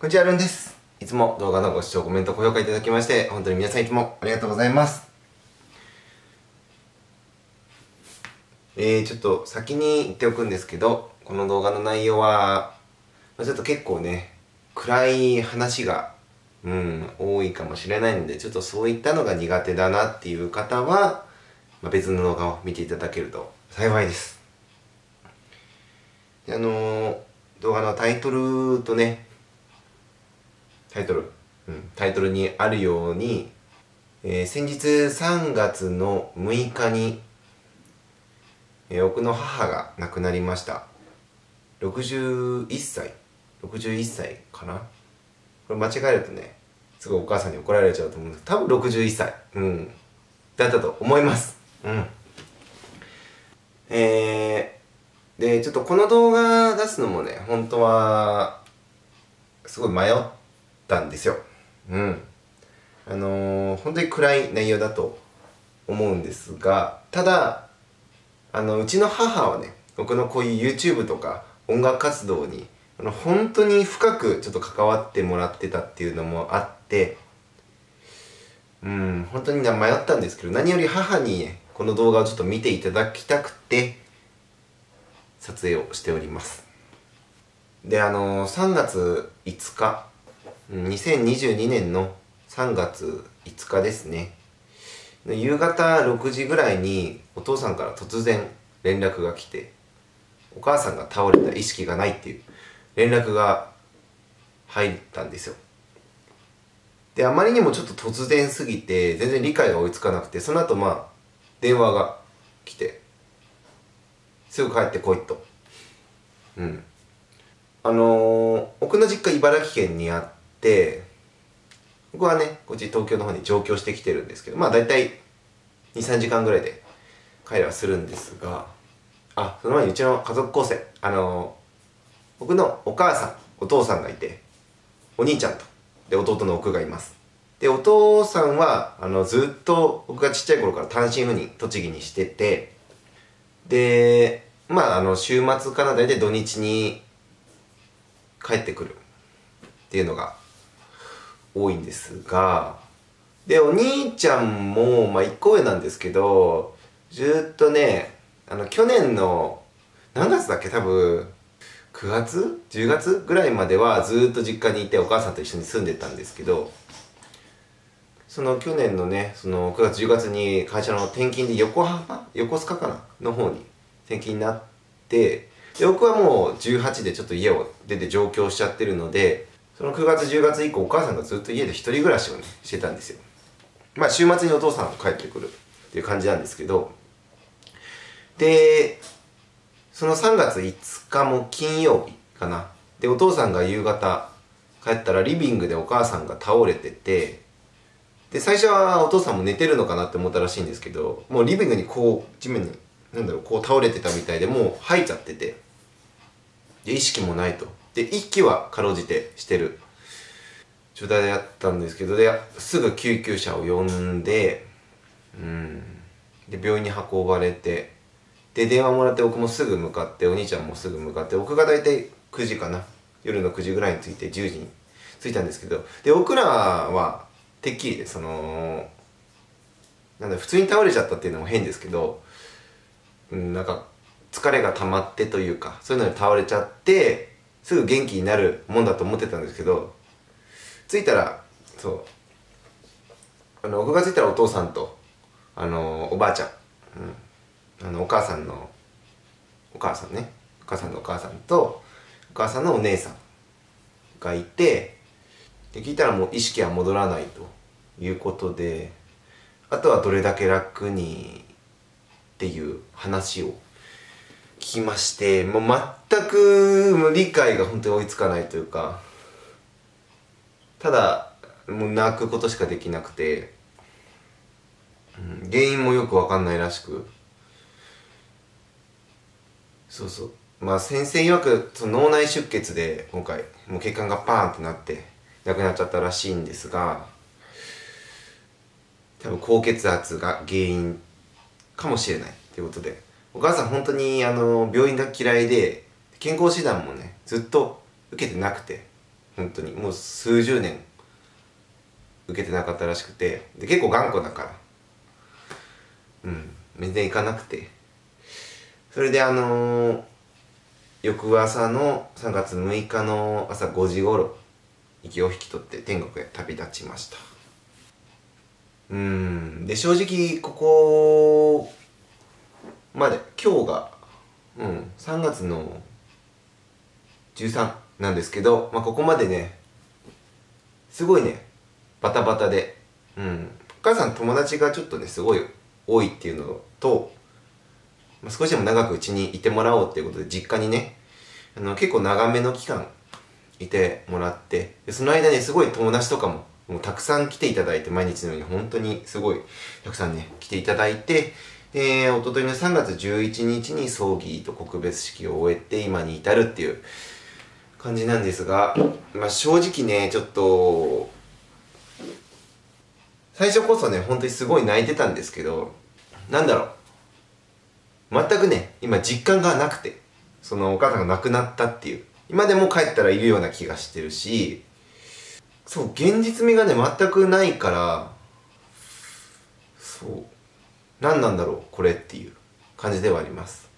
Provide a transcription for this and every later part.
こんにちは、ルンです。いつも動画のご視聴、コメント、高評価いただきまして、本当に皆さんいつもありがとうございます。えー、ちょっと先に言っておくんですけど、この動画の内容は、ちょっと結構ね、暗い話が、うん、多いかもしれないので、ちょっとそういったのが苦手だなっていう方は、まあ、別の動画を見ていただけると幸いです。であのー動画のタイトルとね、タイトル、うん、タイトルにあるように、えー先日3月の6日に、えー僕の母が亡くなりました。61歳。61歳かな？これ間違えるとねすごいお母さんに怒られちゃうと思うんです。けど多分61歳。うん。だったと思います。うん。えー、でちょっとこの動画出すのもね本当はすごい迷ったんですよ。うん。あのー本当に暗い内容だと思うんですがただあのうちの母はね僕のこういう YouTube とか音楽活動にあの本当に深くちょっと関わってもらってたっていうのもあってうん本当に迷ったんですけど何より母にねこの動画をちょっと見ていただきたくて撮影をしております。であの3月5日2022年の3月5日ですね。夕方6時ぐらいにお父さんから突然連絡が来てお母さんが倒れた意識がないっていう連絡が入ったんですよ。であまりにもちょっと突然すぎて全然理解が追いつかなくてその後まあ電話が来てすぐ帰ってこいと。うん。あのー、僕の実家茨城県にあって僕はねこっち東京の方に上京してきてるんですけどまあ大体23時間ぐらいで帰りはするんですがあその前にうちの家族構成あの僕のお母さんお父さんがいてお兄ちゃんとで弟の奥がいます。でお父さんはあのずっと僕がちっちゃい頃から単身赴任栃木にしててでまああの週末から大体土日に帰ってくるっていうのが多いんですがでお兄ちゃんもまあ1個上なんですけどずっとねあの去年の何月だっけ多分9月？10月？ぐらいまではずっと実家にいてお母さんと一緒に住んでたんですけどその去年のねその9月？10月に会社の転勤で横浜？横須賀かな？の方に転勤になってで僕はもう18でちょっと家を出て上京しちゃってるのでその9月10月以降お母さんがずっと家で一人暮らしをねしてたんですよ。まあ週末にお父さんが帰ってくるっていう感じなんですけど。でその3月5日も金曜日かな。でお父さんが夕方帰ったらリビングでお母さんが倒れててで最初はお父さんも寝てるのかなって思ったらしいんですけどもうリビングにこう地面になんだろうこう倒れてたみたいでもう吐いちゃってて。で意識もないと。で息はかろうじてしてる状態であったんですけどですぐ救急車を呼んでうん。で病院に運ばれてで電話もらって僕もすぐ向かってお兄ちゃんもすぐ向かって僕が大体9時かな？夜の9時ぐらいに着いて10時に着いたんですけどで僕らはてっきりそのなんだ普通に倒れちゃったっていうのも変ですけど、うん、なんか疲れが溜まってというかそういうのに倒れちゃってすぐ元気になるもんだと思ってたんですけど着いたらそう。あの僕が着いたらお父さんとあのおばあちゃん、うん、あのお母さんのお母さんね。お母さんのお母さんとお母さんのお姉さんがいてで聞いたらもう意識は戻らないということであとはどれだけ楽にっていう話をきましてもう全く理解が本当に追いつかないというかただもう泣くことしかできなくて、原因もよくわかんないらしく。そうそう。まあ先生曰くその脳内出血で今回もう血管がパーンってなって亡くなっちゃったらしいんですが多分高血圧が原因かもしれないということで。お母さん本当にあの病院が嫌いで健康診断もねずっと受けてなくて本当に。もう数十年受けてなかったらしくてで結構頑固だから。うん。全然行かなくて。それであのー、翌朝の3月6日の朝5時頃息を引き取って天国へ旅立ちました。うん。で正直ここまで今日がうん。3月の13なんですけど、まあ、ここまでねすごいねバタバタで。うん。お母さん友達がちょっとねすごい多いっていうのと、まあ、少しでも長くうちにいてもらおうっていうことで実家にねあの結構長めの期間いてもらってでその間ねすごい友達とかももうたくさん来ていただいて毎日のように本当にすごいたくさんね来ていただいてでおとといの3月11日に葬儀と告別式を終えて今に至るっていう感じなんですが、まあ、正直ねちょっと最初こそね本当にすごい泣いてたんですけどなんだろう。全くね今実感がなくてそのお母さんが亡くなったっていう。今でも帰ったらいるような気がしてるしそう現実味がね全くないからそう。何なんだろうこれっていう感じではあります。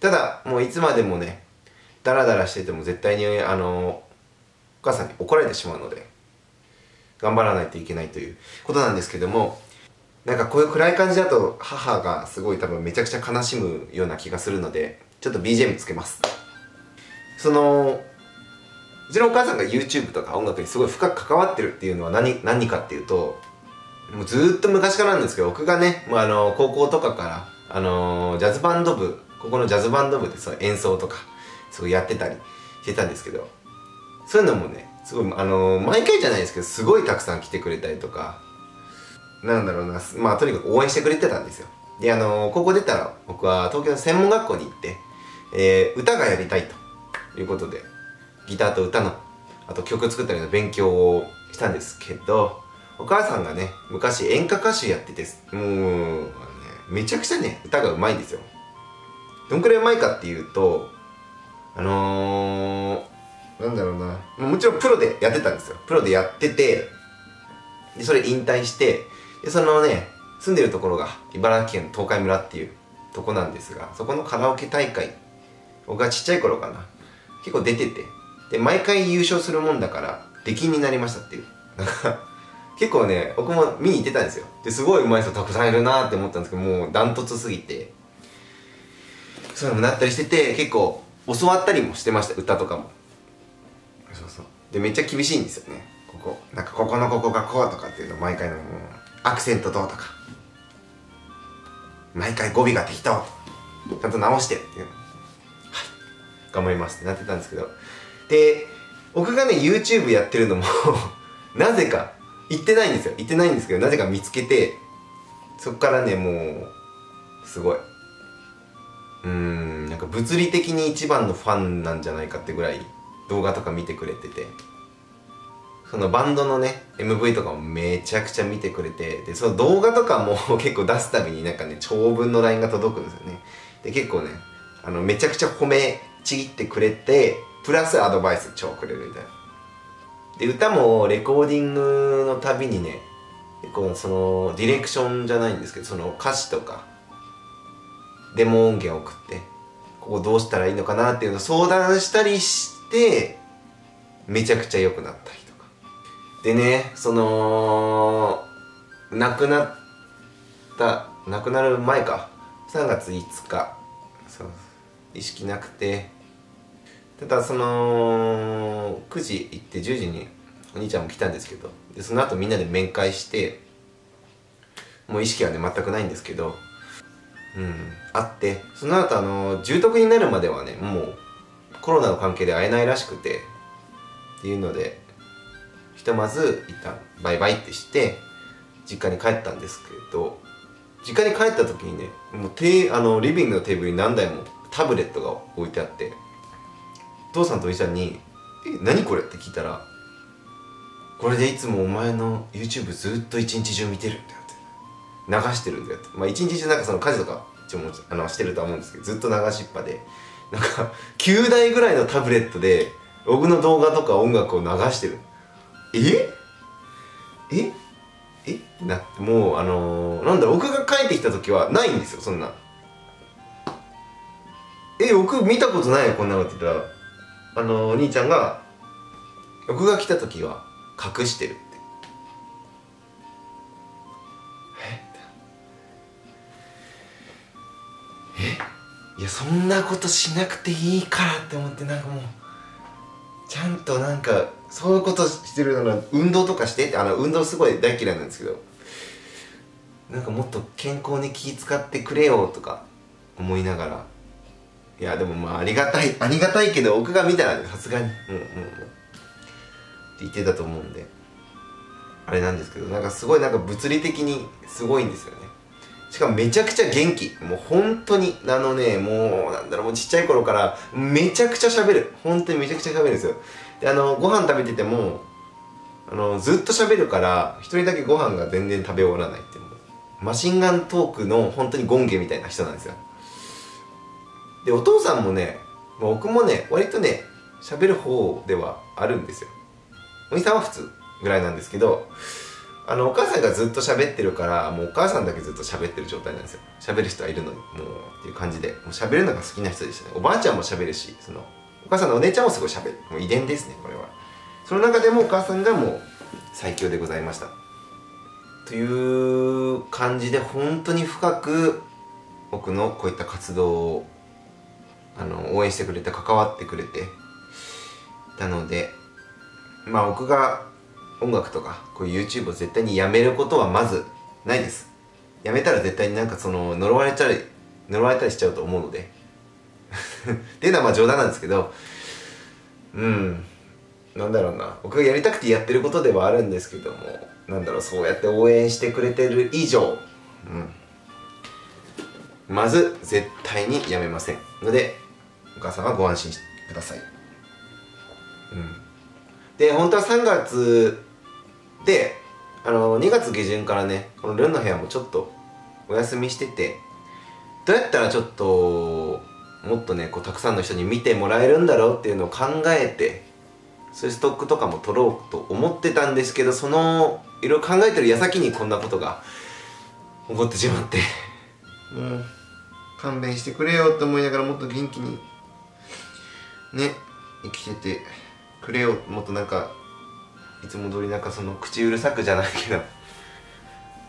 ただもういつまでもねダラダラしてても絶対にあのお母さんに怒られてしまうので頑張らないといけないということなんですけどもなんかこういう暗い感じだと母がすごい多分めちゃくちゃ悲しむような気がするのでちょっと BGM つけます。そのうちのお母さんが YouTube とか音楽にすごい深く関わってるっていうのは何何かっていうともうずっと昔からなんですけど僕がねもうあの高校とかからあのジャズバンド部ここのジャズバンド部でそう演奏とかすごいやってたりしてたんですけどそういうのもねすごいあの毎回じゃないですけどすごいたくさん来てくれたりとかなんだろうなまあとにかく応援してくれてたんですよ。であの高校出たら僕は東京の専門学校に行って、えー、歌がやりたいということでギターと歌のあと曲作ったりの勉強をしたんですけどお母さんがね昔演歌歌手やっててもう、ね、めちゃくちゃね歌がうまいんですよ。どんくらいうまいかっていうとあのー、なんだろうな。もちろんプロでやってたんですよ。プロでやっててでそれ引退してでそのね住んでるところが茨城県東海村っていうとこなんですがそこのカラオケ大会僕がちっちゃい頃かな。結構出てて。で毎回優勝するもんだから出禁になりましたっていう。結構ね僕も見に行ってたんですよ。ですごいうまい人たくさんいるなって思ったんですけどもうダントツすぎて。そういうのもなったりしてて結構教わったりもしてました歌とかも。そうそう。でめっちゃ厳しいんですよね。ここ。なんかここのここがこうとかっていうの毎回のもうアクセントどうとか。毎回語尾が適当ちゃんと直してっていう。はい。頑張りますってなってたんですけど。で僕がね YouTube やってるのも なぜか行ってないんですよ。行ってないんですけどなぜか見つけてそこからねもうすごい。うーんなんか物理的に一番のファンなんじゃないかってぐらい動画とか見てくれてて。そのバンドのね MV とかもめちゃくちゃ見てくれてでその動画とかも 結構出すたびになんかね長文の LINE が届くんですよね。で結構ねあのめちゃくちゃ褒めちぎってくれてプラスアドバイス超くれるみたいな。で歌もレコーディングのたびにね結構そのディレクションじゃないんですけどその歌詞とかデモ音源送ってここどうしたらいいのかなっていうのを相談したりしてめちゃくちゃ良くなったりとか。でねその亡くなった亡くなる前か。3月5日。そう。意識なくてただその9時行って10時にお兄ちゃんも来たんですけどでその後みんなで面会してもう意識はね全くないんですけどうんあってその後あの重篤になるまではねもうコロナの関係で会えないらしくてっていうのでひとまず一旦バイバイってして実家に帰ったんですけど実家に帰った時にねもうテあのリビングのテーブルに何台もタブレットが置いてあって父さんとおじちゃんに「え何これ?」って聞いたら「これでいつもお前の YouTube ずっと一日中見てるんだよ」って流してるんだよって。まあ一日中なんかその家事とか一応もあのしてるとは思うんですけどずっと流しっぱで。なんか9台ぐらいのタブレットで僕の動画とか音楽を流してる。え？え？え？なってもうあのー、なんだろう僕が帰ってきた時はないんですよそんなえ僕見たことないよこんなのって言ったらあのー、兄ちゃんが僕が来た時は隠してるって。え？え？いやそんなことしなくていいからって思ってなんかもうちゃんとなんかそういうことしてるなら運動とかしてってあの運動すごい大嫌いなんですけどなんかもっと健康に気使ってくれよとか思いながらいやでもまあありがたいありがたいけど僕が見たらさすがに。うんうんうん。って言ってたと思うんで。あれなんですけどなんかすごいなんか物理的にすごいんですよね。しかもめちゃくちゃ元気。もう本当にあのねもうなんだろうもうちっちゃい頃からめちゃくちゃ喋る。本当にめちゃくちゃ喋るんですよ。であのご飯食べててもあのずっと喋るから一人だけご飯が全然食べ終わらないってマシンガントークの本当にゴンゲみたいな人なんですよ。でお父さんもね僕もね割とね喋る方ではあるんですよ。お兄さんは普通ぐらいなんですけどあのお母さんがずっと喋ってるからもうお母さんだけずっと喋ってる状態なんですよ。喋る人はいるのにもうっていう感じで。もう喋るのが好きな人でしたね。おばあちゃんも喋るしそのお母さんのお姉ちゃんもすごい喋る。もう遺伝ですねこれは。その中でもお母さんがもう最強でございました。という感じで本当に深く僕のこういった活動をあの応援してくれて関わってくれて。たのでまあ僕が音楽とかこういう YouTube を絶対にやめることはまずないです。やめたら絶対になんかその呪われたり呪われたりしちゃうと思うので。っていうのはまあ冗談なんですけどうん。なんだろうな。僕がやりたくてやってることではあるんですけどもなんだろうそうやって応援してくれてる以上うん。まず絶対にやめません。のでお母さんはご安心ください。うん。で本当は3月であの2月下旬からねこのルンの部屋もちょっとお休みしててどうやったらちょっともっとねこうたくさんの人に見てもらえるんだろうっていうのを考えてそういうストックとかも取ろうと思ってたんですけどそのいろいろ考えてる矢先にこんなことが起こってしまって。もう勘弁してくれよって思いながらもっと元気にね生きててくれよもっとなんかいつも通りなんかその口うるさくじゃないけど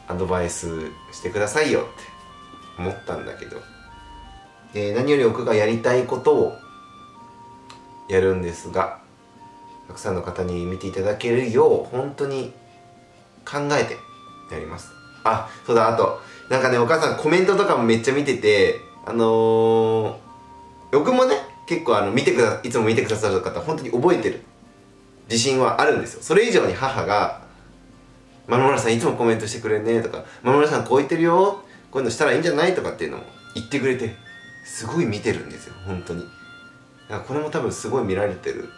アドバイスしてくださいよって思ったんだけど。で何より僕がやりたいことをやるんですがたくさんの方に見ていただけるよう本当に考えてやります。あそうだあとなんかねお母さんコメントとかもめっちゃ見ててあのー、僕もね結構あの見てくだいつも見てくださる方本当に覚えてる。自信はあるんですよ。それ以上に母が「ま野村さんいつもコメントしてくれね」とか「ま野村さんこう言ってるよこういうのしたらいいんじゃない?」とかっていうのも言ってくれてすごい見てるんですよ。本当に。だからこれも多分すごい見られてる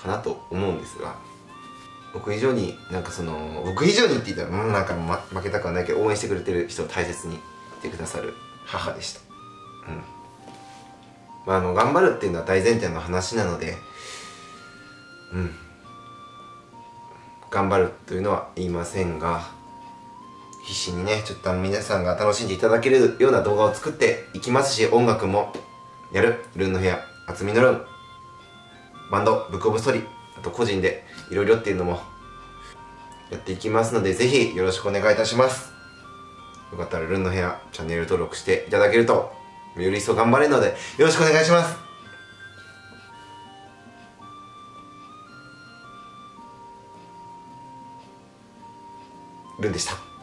かなと思うんですが僕以上になんかその僕以上にって言ったらうんなんか、ま、負けたくはないけど応援してくれてる人を大切にしてくださる母でした。うん。まああの頑張るっていうのは大前提の話なのでうん。頑張るというのは言いませんが必死にねちょっとあの皆さんが楽しんでいただけるような動画を作っていきますし音楽もやる。ルンの部屋厚みのルン。バンドブックオブストーリー。あと個人でいろいろっていうのもやっていきますのでぜひよろしくお願いいたします。よかったらルンの部屋チャンネル登録していただけるとより一層頑張れるのでよろしくお願いします。ルンでした。